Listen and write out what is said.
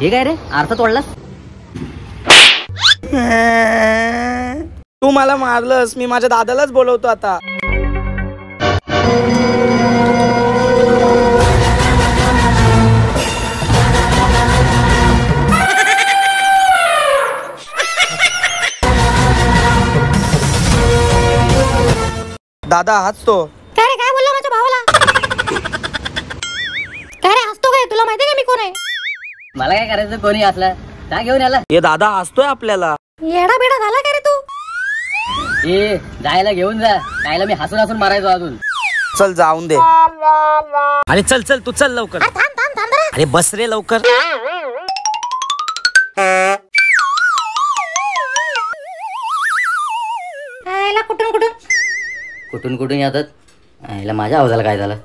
हे काय रे? आरसा तोडलास? तू मला मारलंस मी माझ्या दादालाच बोलवतो आता. दादा हाच तो. काय रे काय बोलला माझ्या भावाला? मला काय करायचं? कोणी असला? का घेऊन आला हे दादा हसतोय आपल्याला. येडा बेडा झाला का रे तू? ए जायला घेऊन जा. कायला मी हसून हसून मारायचो अजून. चल जाऊन दे. अरे चल चल तू चल लवकर. अरे थांब थांब थांब रे अरे बस रे लवकर. आयला कुठून कुठून? कुठून कुठून येतात आईला माझ्या आवाजाला काय झालं?